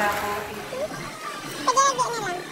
Tagalog na lang.